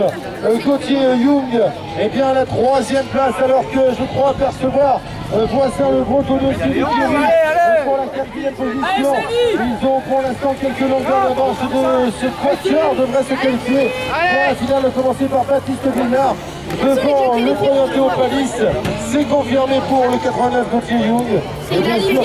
Euh, Gauthier euh, Young est bien à la troisième place alors que je crois apercevoir euh, Voisin le gros tonneau Sylvie euh, pour la quatrième position. Ils ont pour l'instant quelques longueurs d'avance de ce quatuor devrait se qualifier pour la finale commencée par Baptiste Villenard devant le premier au Palis. C'est confirmé pour le 89 Gauthier Young. Et bien sûr,